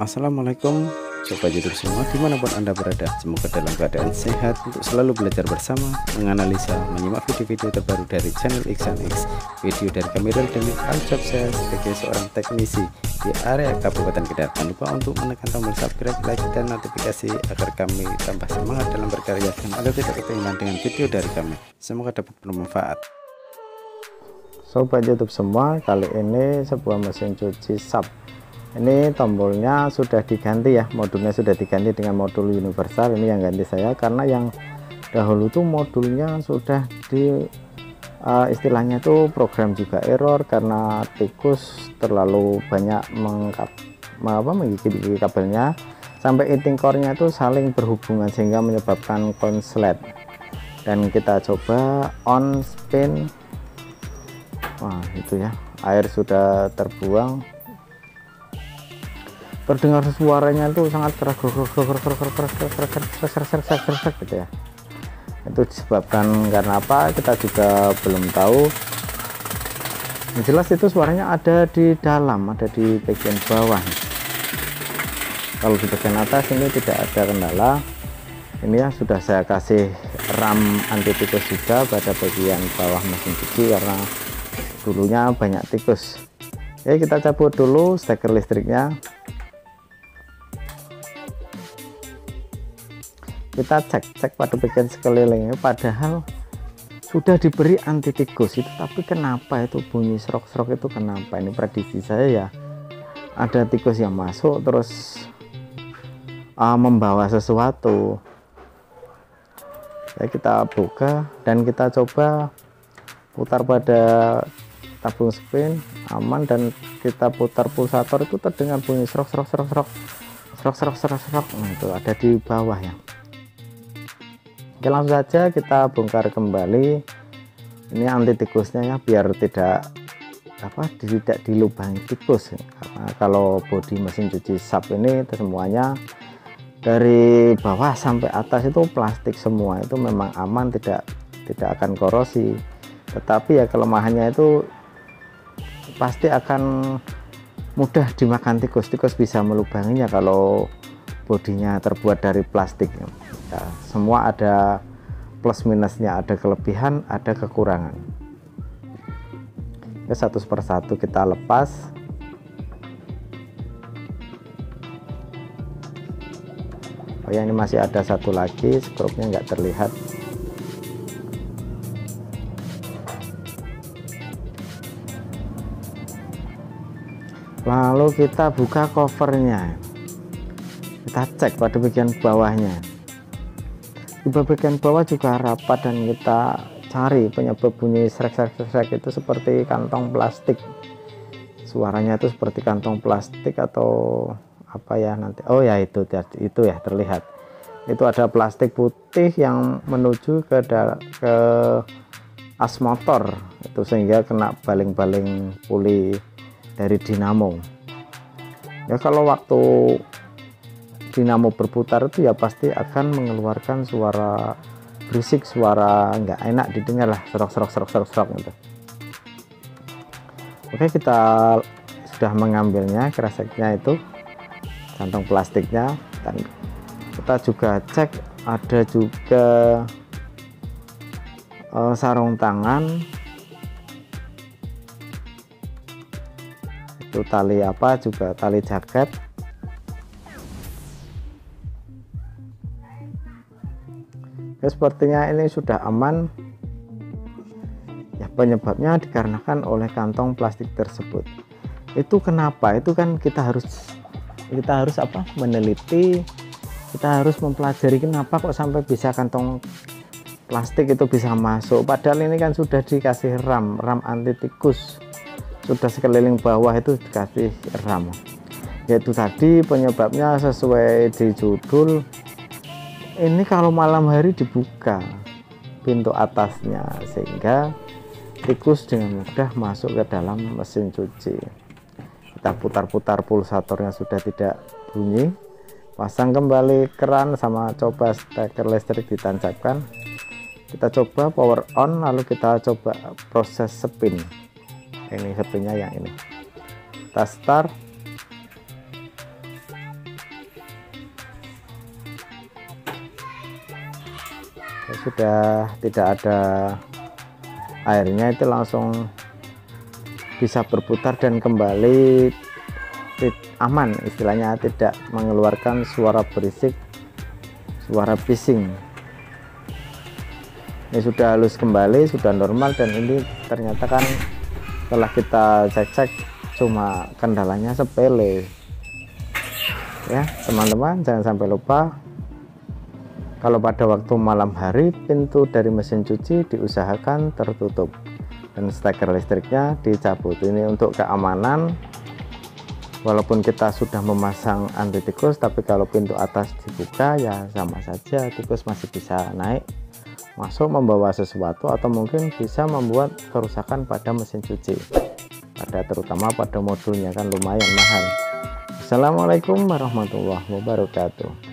Assalamualaikum. Sobat YouTube semua di mana pun anda berada. Semoga dalam keadaan sehat Untuk selalu belajar bersama Menganalisa, menyimak video-video terbaru dari channel XNX Video dari kami Demi Aljob saya sebagai seorang teknisi Di area Kabupaten Kedar. Jangan lupa untuk menekan tombol subscribe, like, dan notifikasi Agar kami tambah semangat dalam berkarya Dan anda tidak ketinggalan dengan video dari kami. Semoga dapat bermanfaat. Sobat YouTube semua, kali ini sebuah mesin cuci sub ini tombolnya sudah diganti ya modulnya sudah diganti dengan modul universal. Ini yang ganti saya karena yang dahulu tuh modulnya sudah di uh, istilahnya tuh program juga error karena tikus terlalu banyak mengkap apa menggigit kabelnya. Sampai inting core-nya itu saling berhubungan sehingga menyebabkan konslet. Dan kita coba on spin. Wah itu ya air sudah terbuang terdengar suaranya itu sangat keras gitu ya itu disebabkan karena apa kita juga belum tahu yang jelas itu suaranya ada di dalam ada di bagian bawah kalau di bagian atas ini tidak ada kendala ini ya sudah saya kasih ram anti tikus juga pada bagian bawah mesin cuci karena dulunya banyak tikus Oke kita cabut dulu steker listriknya kita cek-cek pada bagian sekelilingnya padahal sudah diberi anti tikus itu tapi kenapa itu bunyi serok-serok itu kenapa? Ini prediksi saya ya ada tikus yang masuk terus uh, membawa sesuatu. Ya kita buka dan kita coba putar pada tabung spin aman dan kita putar pulsator itu terdengar bunyi serok serok serok serok serok serok serok, serok. Nah, itu ada di bawah ya Oke langsung saja kita bongkar kembali. Ini anti tikusnya ya biar tidak apa tidak dilubangi tikus. Karena kalau bodi mesin cuci sub ini semuanya dari bawah sampai atas itu plastik semua. Itu memang aman tidak tidak akan korosi. Tetapi ya kelemahannya itu pasti akan mudah dimakan tikus. Tikus bisa melubanginya kalau bodinya terbuat dari plastik. Ya, semua ada plus minusnya ada kelebihan ada kekurangan. Ya satu persatu kita lepas. Oh ya ini masih ada satu lagi skrupnya nggak terlihat. Lalu kita buka covernya kita cek pada bagian bawahnya. Di bagian bawah juga rapat dan kita cari penyebab bunyi srek-srek itu seperti kantong plastik. Suaranya itu seperti kantong plastik atau apa ya nanti. Oh ya itu itu ya terlihat. Itu ada plastik putih yang menuju ke ke as motor. Itu sehingga kena baling-baling puli dari dinamo. Ya kalau waktu dinamo berputar itu ya pasti akan mengeluarkan suara berisik suara nggak enak didengar lah serok serok serok serok serok gitu. Oke kita sudah mengambilnya kreseknya itu kantong plastiknya dan kita juga cek ada juga uh, sarung tangan. Itu tali apa juga tali jaket ya sepertinya ini sudah aman. Ya penyebabnya dikarenakan oleh kantong plastik tersebut. Itu kenapa? Itu kan kita harus kita harus apa? Meneliti. Kita harus mempelajari kenapa kok sampai bisa kantong plastik itu bisa masuk. Padahal ini kan sudah dikasih ram ram anti tikus. Sudah sekeliling bawah itu dikasih ram. Yaitu tadi penyebabnya sesuai di judul ini kalau malam hari dibuka pintu atasnya sehingga tikus dengan mudah masuk ke dalam mesin cuci. Kita putar-putar pulsatornya sudah tidak bunyi. Pasang kembali keran sama coba steker listrik ditancapkan. Kita coba power on lalu kita coba proses spin. Ini spinnya yang ini. Kita start sudah tidak ada airnya itu langsung bisa berputar dan kembali aman. Istilahnya tidak mengeluarkan suara berisik suara bising. Ini sudah halus kembali sudah normal dan ini ternyata kan setelah kita cek-cek cuma kendalanya sepele. Ya teman-teman jangan sampai lupa kalau pada waktu malam hari pintu dari mesin cuci diusahakan tertutup. Dan steker listriknya dicabut. Ini untuk keamanan. Walaupun kita sudah memasang anti tikus tapi kalau pintu atas dibuka ya sama saja. Tikus masih bisa naik masuk membawa sesuatu atau mungkin bisa membuat kerusakan pada mesin cuci. Pada terutama pada modulnya kan lumayan mahal. Assalamualaikum warahmatullahi wabarakatuh